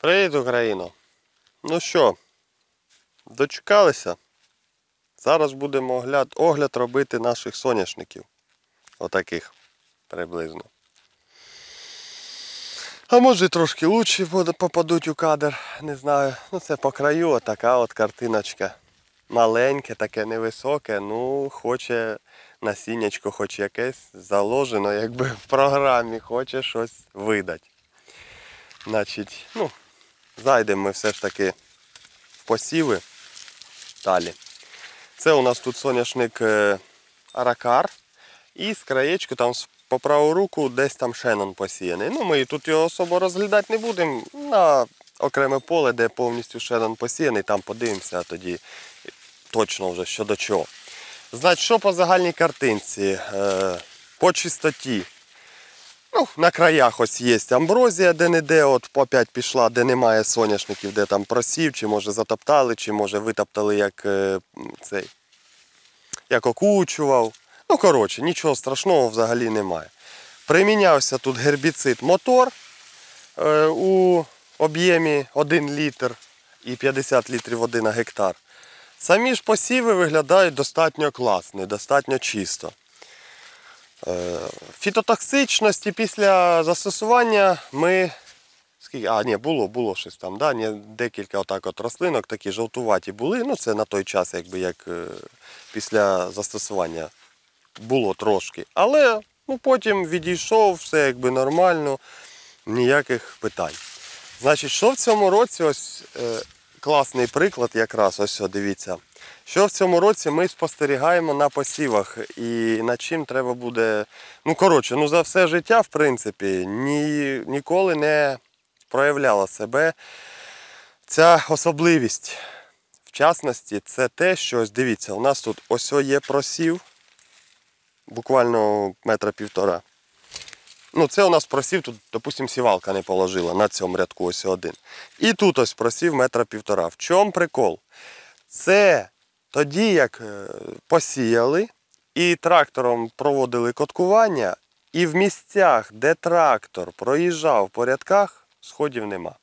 Привіт, Україно! Ну що, дочекалися? Зараз будемо огляд, огляд робити наших соняшників. Отаких приблизно. А може трошки лучше попадуть у кадр, не знаю. Ну це по краю отака от картиночка. Маленьке, таке невисоке, ну хоче насіннячко хоч якесь заложено, якби в програмі, хоче щось видати. Значить, ну, зайдемо ми все ж таки в посіви далі. Це у нас тут соняшник е, Аракар. І з краєчку там по праву руку десь там шенон посіяний. Ну, ми тут його особо розглядати не будемо. На окреме поле, де повністю шенон посіяний, там подивимося, а тоді точно вже що до чого. Значить, що по загальній картинці? Е, по чистоті. Ну, на краях ось є амброзія, де не де, от 5 пішла, де немає соняшників, де там просів, чи може затоптали, чи може витоптали як е, цей, як окучував. Ну, коротше, нічого страшного взагалі немає. Примінявся тут гербіцид мотор е, у об'ємі 1 літр і 50 літрів води на гектар. Самі ж посіви виглядають достатньо класно, достатньо чисто. Е, Фітотоксичності після застосування ми. А, ні, було, було щось там. Да? Декілька отак от рослинок такі жовтуваті були. Ну, це на той час, якби як е, після застосування було трошки. Але ну, потім відійшов, все якби нормально, ніяких питань. Значить, що в цьому році, ось е, класний приклад, якраз ось дивіться. Що в цьому році ми спостерігаємо на посівах і над чим треба буде. Ну, коротше, ну за все життя, в принципі, ні, ніколи не проявляла себе ця особливість. В частності, це те, що ось дивіться, у нас тут ось є просів, буквально метра півтора. Ну, це у нас просів, тут, допустимо, сівалка не положила на цьому рядку ось один. І тут ось просів метра півтора. В чому прикол? Це тоді, як е, посіяли і трактором проводили коткування, і в місцях, де трактор проїжджав по рядках, сходів нема.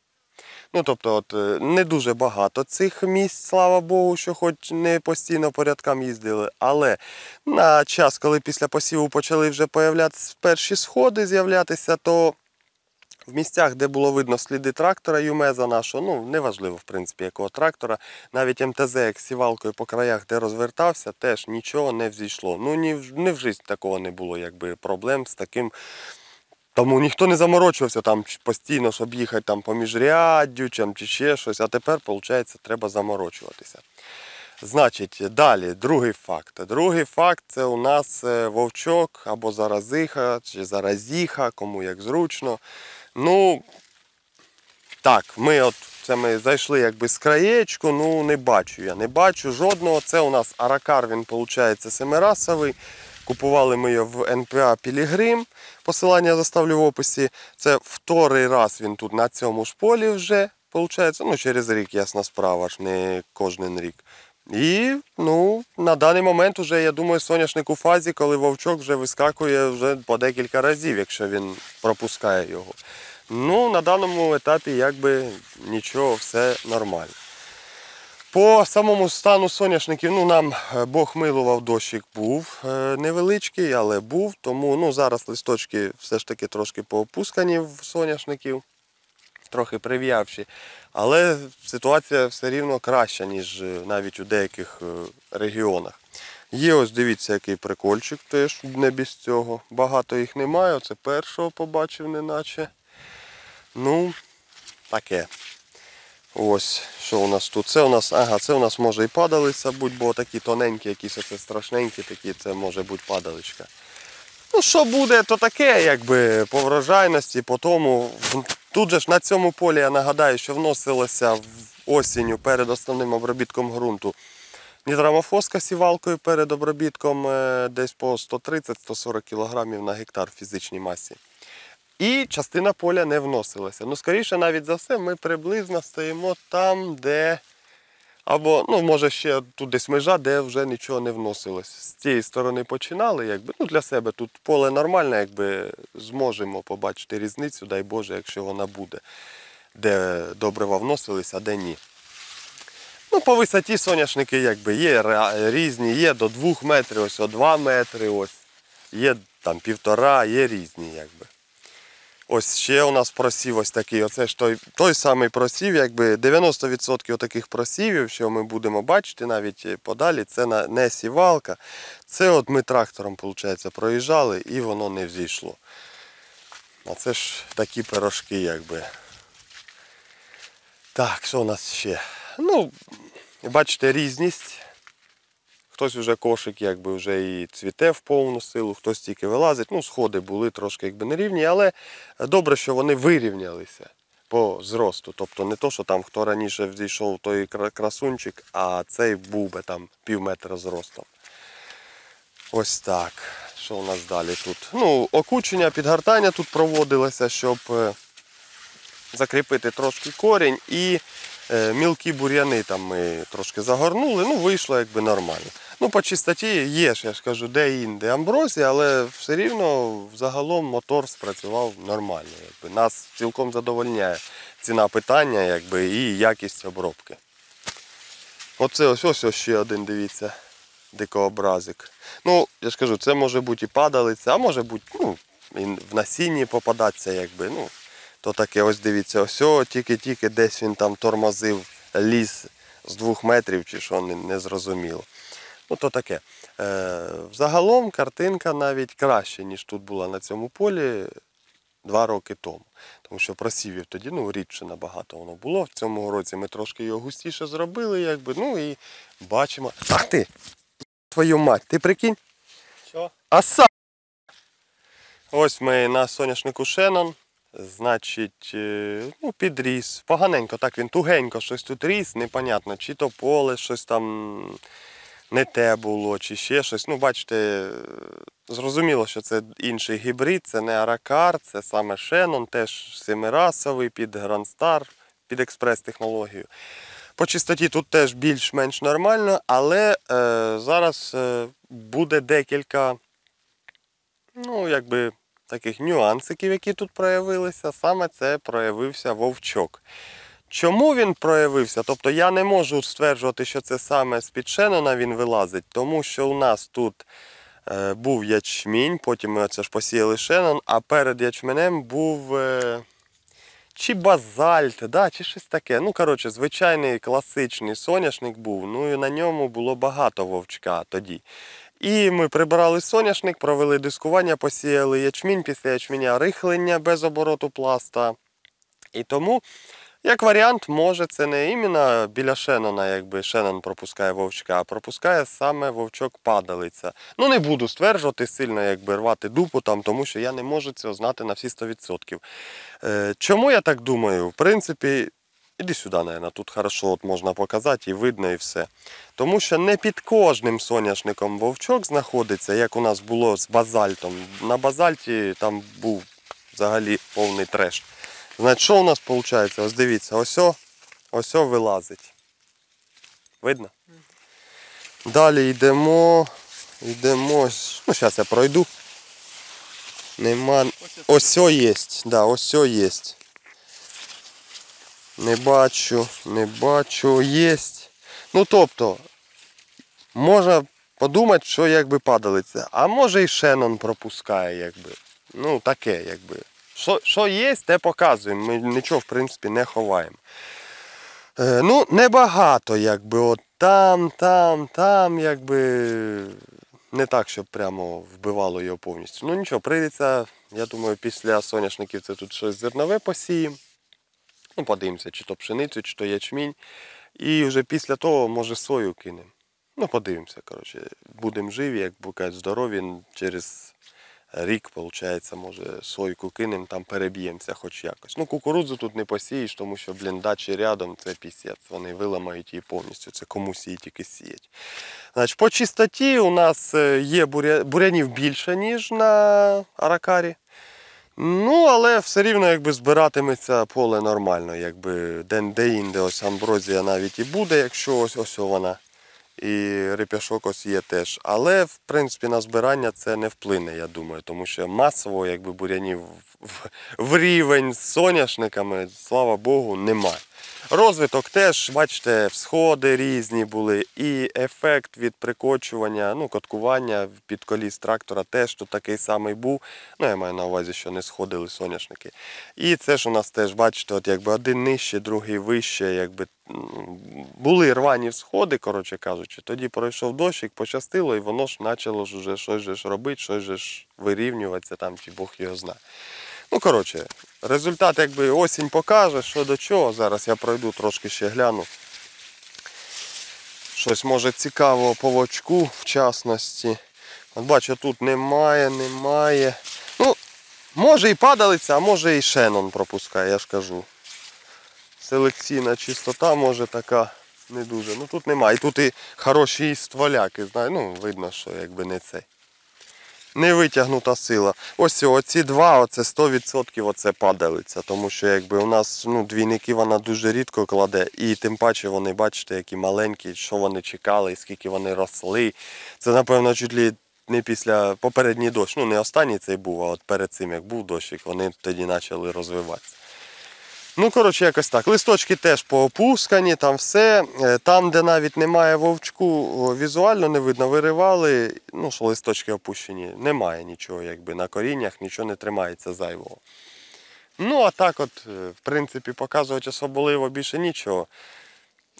Ну, тобто, от, е, не дуже багато цих місць, слава Богу, що хоч не постійно по рядкам їздили. Але на час, коли після посіву почали вже появлятися перші сходи з'являтися, то в місцях, де було видно сліди трактора Юмеза нашого, ну неважливо в принципі якого трактора, навіть МТЗ як сівалкою по краях, де розвертався, теж нічого не взійшло. Ну ні, ні в житті такого не було якби проблем з таким. Тому ніхто не заморочувався там постійно, щоб їхати там по міжряддю чи, чи ще щось, а тепер, виходить, треба заморочуватися. Значить, далі, другий факт. Другий факт це у нас е, вовчок або заразиха, чи заразіха, кому як зручно. Ну, так, ми от це ми зайшли якби з краєчку, ну не бачу я, не бачу жодного. Це у нас аракар, він виходить семирасовий. Купували ми його в НПА Пілігрим. Посилання заставлю в описі. Це вторий раз він тут на цьому ж полі вже. Получається, ну через рік, ясна справа, ж не кожен рік. І ну, на даний момент вже, я думаю, соняшник у фазі, коли вовчок вже вискакує вже по декілька разів, якщо він пропускає його. Ну, на даному етапі якби нічого, все нормально. По самому стану соняшників, ну нам е, Бог милував, дощик був е, невеличкий, але був. Тому ну, зараз листочки все ж таки трошки поопускані в соняшників, трохи прив'явші. Але ситуація все рівно краща, ніж е, навіть у деяких е, регіонах. Є ось дивіться, який прикольчик теж не без цього. Багато їх немає. Оце першого побачив, неначе. Ну, таке. Ось, що у нас тут? Це у нас, ага, це у нас може і падалиця будь, бо такі тоненькі, якісь оце страшненькі, такі, це може бути падаличка. Ну, що буде, то таке, якби по врожайності, по тому. Тут же ж на цьому полі я нагадаю, що вносилося осінню перед основним обробітком ґрунту. Нітрамофоска сівалкою перед обробітком е, десь по 130-140 кг на гектар фізичній масі. І частина поля не вносилася. Ну, скоріше, навіть за все, ми приблизно стоїмо там, де. Або, ну, може, ще тут десь межа, де вже нічого не вносилось. З цієї сторони починали, якби, ну, для себе тут поле нормальне, якби зможемо побачити різницю, дай Боже, якщо вона буде. де добрива вносилися, а де ні. Ну, по висоті соняшники якби є різні, є до 2 метрів, ось о 2 метри, ось, є там півтора, є різні якби. Ось ще у нас просів ось такий. Оце ж той, той самий просів, якби 90% таких просівів, що ми будемо бачити навіть подалі, це не сівалка. Це от ми трактором, виходить, проїжджали і воно не взійшло. А це ж такі пирожки, якби. Так, що у нас ще? Ну, бачите, різність. Хтось вже кошик якби вже і цвіте в повну силу, хтось тільки вилазить. Ну, сходи були трошки якби нерівні, але добре, що вони вирівнялися по зросту. Тобто не то, що там хто раніше взійшов той красунчик, а цей був би там пів метра зростом. Ось так. Що у нас далі тут? Ну, окучення, підгортання тут проводилося, щоб е, закріпити трошки корінь і е, мілкі бур'яни там ми трошки загорнули, ну вийшло якби нормально. Ну, по чистоті є ж, я ж кажу, де-інде амброзія, але все рівно загалом мотор спрацював нормально. Якби. Нас цілком задовольняє ціна питання якби, і якість обробки. Оце ось ось ось ще один, дивіться, дикообразик. Ну, я ж кажу, це може бути і падалиця, а може бути ну, і в насінні попадатися, якби. Ну, то таке, ось дивіться, ось тільки-тільки десь він там тормозив ліс з двох метрів чи що, не, не зрозуміло. Ну, то таке. Е, взагалом картинка навіть краще, ніж тут була на цьому полі два роки тому. Тому що просівів тоді ну, рідше набагато воно було. В цьому році ми трошки його густіше зробили, якби, ну і бачимо. Ах ти! Твою мать, ти прикинь? Що? А сам. Ось ми на соняшнику Шенон. Значить, е, ну, підріс. Поганенько, так він тугенько щось тут ріс, непонятно, чи то поле щось там не те було, чи ще щось. Ну, бачите, зрозуміло, що це інший гібрид, це не Аракар, це саме Шенон, теж семирасовий під Грандстар, під експрес-технологію. По чистоті тут теж більш-менш нормально, але е, зараз е, буде декілька ну, якби, таких нюансиків, які тут проявилися. Саме це проявився вовчок. Чому він проявився? Тобто я не можу стверджувати, що це саме з-під Шенона він вилазить, тому що у нас тут е, був ячмінь, потім ми оце ж посіяли Шенон, а перед ячменем був. Е, чи базальт, да, чи щось таке. Ну, коротше, звичайний класичний соняшник був. Ну і на ньому було багато вовчка тоді. І ми прибрали соняшник, провели дискування, посіяли ячмінь, після ячменя рихлення без обороту пласта. І тому, як варіант, може це не іменно біля Шенона, якби Шенон пропускає вовчка, а пропускає саме вовчок падалиця. Ну не буду стверджувати сильно, якби рвати дупу там, тому що я не можу цього знати на всі 100%. Е, чому я так думаю? В принципі, іди сюди, наверное, тут хорошо от можна показати і видно, і все. Тому що не під кожним соняшником вовчок знаходиться, як у нас було з базальтом. На базальті там був взагалі повний треш. Значить, що у нас виходить? Ось дивіться, ось ось вилазить. Видно? Далі йдемо. Йдемо. Ну, зараз я пройду. Нема. Ось є. Да, ось є. Не бачу, не бачу, є. Ну тобто, можна подумати, що якби падалиця. А може і Шенон пропускає, якби. Ну, таке, якби. Що, що є, те показуємо. Ми нічого, в принципі, не ховаємо. Е, ну, небагато, якби. От там, там, там, якби. Не так, щоб прямо вбивало його повністю. Ну нічого, прийдеться, я думаю, після соняшників це тут щось зернове посіємо. Ну, подивимося, чи то пшеницю, чи то ячмінь. І вже після того, може, сою кинемо. Ну, подивимося, коротше. Будемо живі, як букать здорові, через рік, виходить, може, сойку кинемо, там переб'ємося хоч якось. Ну, кукурудзу тут не посієш, тому що, блін, дачі рядом це пісець. Вони виламають її повністю. Це комусь її тільки сіять. Значить, по чистоті у нас е, є буря... бурянів більше, ніж на аракарі. Ну, але все рівно якби збиратиметься поле нормально, якби де-інде ось амброзія навіть і буде, якщо ось ось вона і реп'яшок ось є теж. Але в принципі на збирання це не вплине, я думаю, тому що масово якби бурянів в, рівень з соняшниками, слава Богу, немає. Розвиток теж, бачите, всходи різні були, і ефект від прикочування, ну, коткування під коліс трактора теж тут такий самий був. Ну, я маю на увазі, що не сходили соняшники. І це ж у нас теж, бачите, от якби один нижче, другий вище, якби були рвані всходи, коротше кажучи. Тоді пройшов дощик, пощастило, і воно ж почало ж уже щось ж робити, щось ж вирівнюватися там, чи Бог його знає. Ну, коротше, результат якби осінь покаже, що до чого. Зараз я пройду трошки ще гляну. Щось може цікавого по вовчку, в частності. От бачу, тут немає, немає. Ну, може і падалиця, а може і шенон пропускає, я ж кажу. Селекційна чистота може така не дуже. Ну тут немає. І тут і хороші стволяки, знаю. Ну, видно, що якби не цей. Не витягнута сила. Ось оці два, оце 100% оце падалиця. Тому що якби у нас ну, двійники вона дуже рідко кладе. І тим паче вони, бачите, які маленькі, що вони чекали, і скільки вони росли. Це, напевно, чуть ли не після попередній дощ. Ну, не останній цей був, а от перед цим, як був дощик, вони тоді почали розвиватися. Ну, коротше, якось так. Листочки теж поопускані, там все. Е, Там, де навіть немає вовчку, візуально не видно, виривали, ну, що листочки опущені. Немає нічого, якби на коріннях, нічого не тримається зайвого. Ну, а так, от, е, в принципі, показувати особливо більше нічого.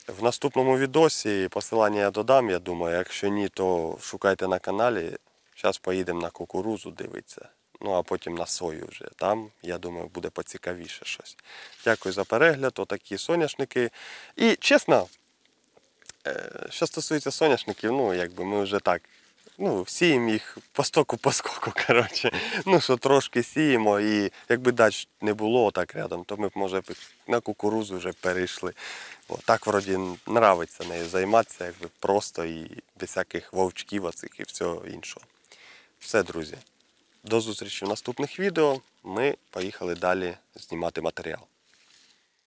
В наступному відосі посилання я додам, я думаю. Якщо ні, то шукайте на каналі. Зараз поїдемо на кукурузу дивитися. Ну а потім на сою вже. Там, я думаю, буде поцікавіше щось. Дякую за перегляд. Отакі соняшники. І чесно, е, що стосується соняшників, ну якби ми вже так. Ну, сіємо їх по стоку по скоку, коротше. Ну, що трошки сіємо, і якби дач не було так рядом, то ми б, може, на кукурузу вже перейшли. Бо так вроді нравиться нею займатися, якби просто і без всяких вовчків оцих і всього іншого. Все, друзі. До зустрічі в наступних відео. Ми поїхали далі знімати матеріал.